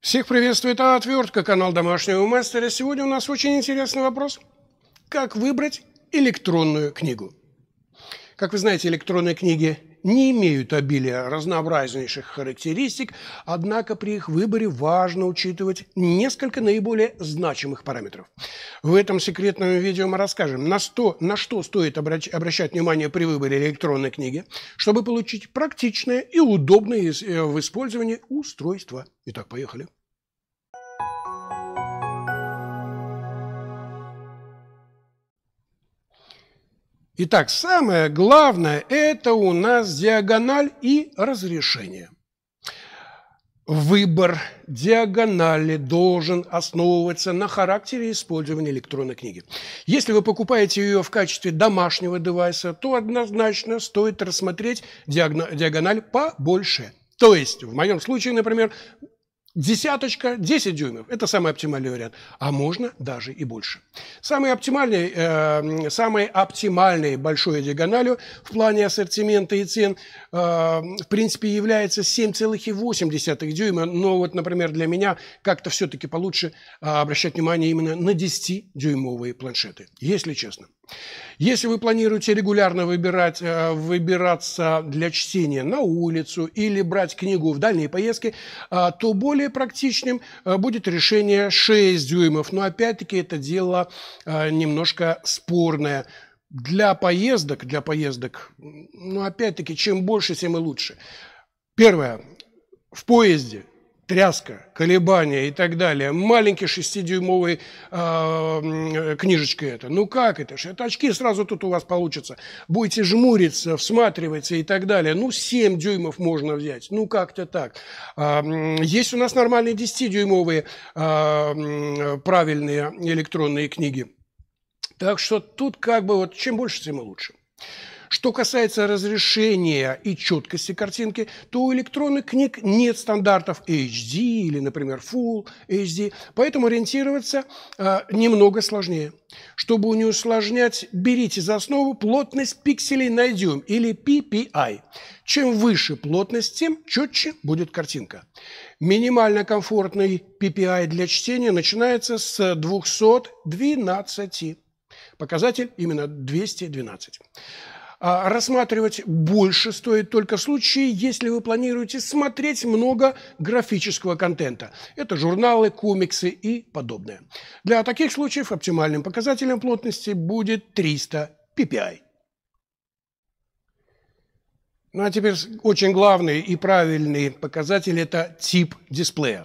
Всех приветствует Отвертка, канал домашнего мастера. Сегодня у нас очень интересный вопрос. Как выбрать электронную книгу? Как вы знаете, электронные книги не имеют обилия разнообразнейших характеристик, однако при их выборе важно учитывать несколько наиболее значимых параметров. В этом секретном видео мы расскажем, на, что, на что стоит обращать внимание при выборе электронной книги, чтобы получить практичное и удобное э, в использовании устройство. Итак, поехали. Итак, самое главное – это у нас диагональ и разрешение. Выбор диагонали должен основываться на характере использования электронной книги. Если вы покупаете ее в качестве домашнего девайса, то однозначно стоит рассмотреть диагональ побольше. То есть, в моем случае, например, Десяточка, 10 дюймов – это самый оптимальный вариант, а можно даже и больше. Самый оптимальный, э, самой оптимальной большой диагональю в плане ассортимента и цен э, в принципе является 7,8 дюйма, но вот, например, для меня как-то все-таки получше э, обращать внимание именно на 10-дюймовые планшеты, если честно. Если вы планируете регулярно выбирать, э, выбираться для чтения на улицу или брать книгу в дальние поездки, э, то более практичным э, будет решение 6 дюймов. Но опять-таки это дело немножко спорное. Для поездок, для поездок, ну опять-таки, чем больше, тем и лучше. Первое. В поезде тряска, колебания и так далее. Маленький шестидюймовый э, книжечка это. Ну как это? Это очки сразу тут у вас получится. Будете жмуриться, всматриваться и так далее. Ну 7 дюймов можно взять. Ну как-то так. Э, есть у нас нормальные 10-дюймовые э, правильные электронные книги. Так что тут как бы вот чем больше, тем и лучше. Что касается разрешения и четкости картинки, то у электронных книг нет стандартов HD или, например, Full HD, поэтому ориентироваться э, немного сложнее. Чтобы не усложнять, берите за основу плотность пикселей на дюйм или PPI. Чем выше плотность, тем четче будет картинка. Минимально комфортный PPI для чтения начинается с 212. Показатель именно 212. А рассматривать больше стоит только в случае, если вы планируете смотреть много графического контента. Это журналы, комиксы и подобное. Для таких случаев оптимальным показателем плотности будет 300 ppi. Ну а теперь очень главный и правильный показатель – это тип дисплея.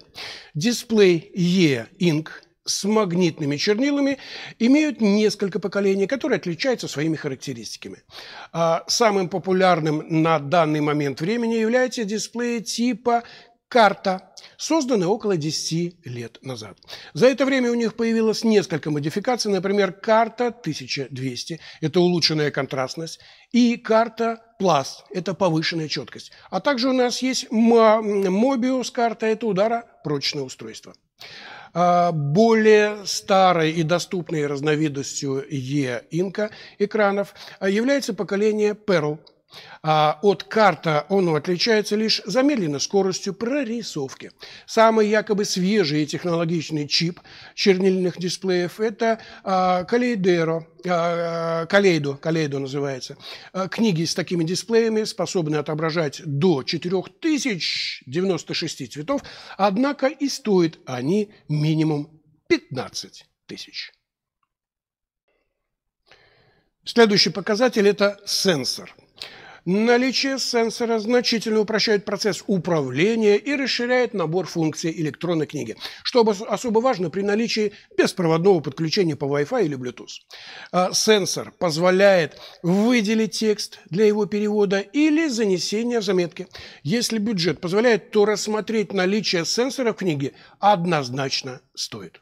Дисплей E-Ink с магнитными чернилами имеют несколько поколений, которые отличаются своими характеристиками. А самым популярным на данный момент времени является дисплей типа карта, созданный около 10 лет назад. За это время у них появилось несколько модификаций, например, карта 1200 – это улучшенная контрастность, и карта Plus – это повышенная четкость. А также у нас есть Mobius карта – это ударопрочное устройство. А, более старой и доступной разновидностью E-инка экранов а, является поколение Pearl. А от карта он отличается лишь замедленной скоростью прорисовки. Самый якобы свежий и технологичный чип чернильных дисплеев – это Калейдеро, Калейдо, Калейдо называется. Книги с такими дисплеями способны отображать до 4096 цветов, однако и стоят они минимум 15 тысяч. Следующий показатель – это сенсор – Наличие сенсора значительно упрощает процесс управления и расширяет набор функций электронной книги, что особо важно при наличии беспроводного подключения по Wi-Fi или Bluetooth. А сенсор позволяет выделить текст для его перевода или занесения заметки. Если бюджет позволяет, то рассмотреть наличие сенсора в книге однозначно стоит.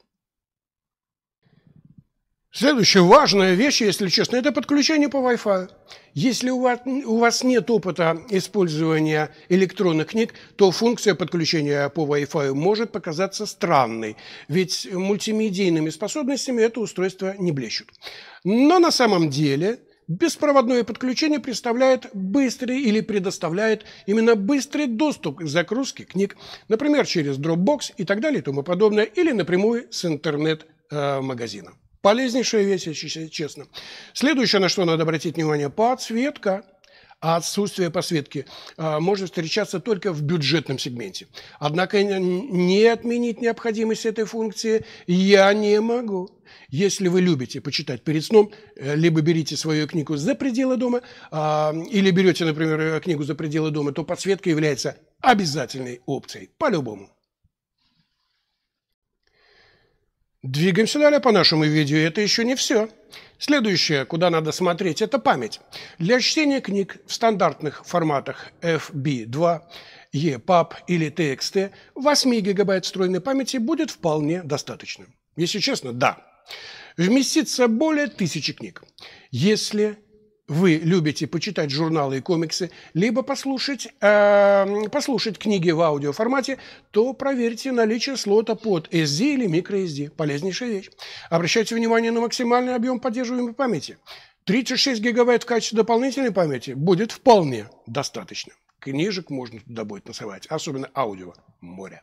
Следующая важная вещь, если честно, это подключение по Wi-Fi. Если у вас, у вас нет опыта использования электронных книг, то функция подключения по Wi-Fi может показаться странной, ведь мультимедийными способностями это устройство не блещут. Но на самом деле Беспроводное подключение представляет быстрый или предоставляет именно быстрый доступ к загрузке книг, например, через Dropbox и так далее и тому подобное, или напрямую с интернет-магазина. Полезнейшая вещь, если честно. Следующее, на что надо обратить внимание, подсветка а отсутствие посветки а, может встречаться только в бюджетном сегменте. Однако не отменить необходимость этой функции я не могу. Если вы любите почитать перед сном, э, либо берите свою книгу за пределы дома, а, или берете, например, книгу за пределы дома, то подсветка является обязательной опцией, по-любому. Двигаемся далее по нашему видео. Это еще не все. Следующее, куда надо смотреть, это память. Для чтения книг в стандартных форматах FB2, EPUB или TXT 8 гигабайт встроенной памяти будет вполне достаточно. Если честно, да. Вместится более тысячи книг. Если вы любите почитать журналы и комиксы, либо послушать, э, послушать книги в аудиоформате, то проверьте наличие слота под SD или microSD. Полезнейшая вещь. Обращайте внимание на максимальный объем поддерживаемой памяти. 36 гигабайт в качестве дополнительной памяти будет вполне достаточно. Книжек можно туда будет насовать, особенно аудио. Море.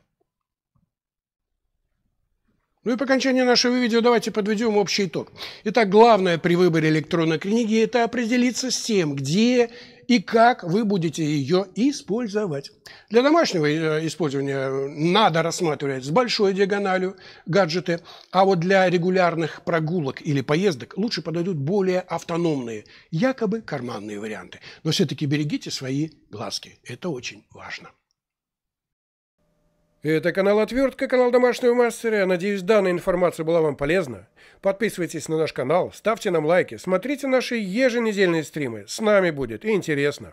Ну и по окончании нашего видео давайте подведем общий итог. Итак, главное при выборе электронной книги – это определиться с тем, где и как вы будете ее использовать. Для домашнего э, использования надо рассматривать с большой диагональю гаджеты, а вот для регулярных прогулок или поездок лучше подойдут более автономные, якобы карманные варианты. Но все-таки берегите свои глазки, это очень важно. Это канал Отвертка, канал Домашнего Мастера. Надеюсь, данная информация была вам полезна. Подписывайтесь на наш канал, ставьте нам лайки, смотрите наши еженедельные стримы. С нами будет интересно.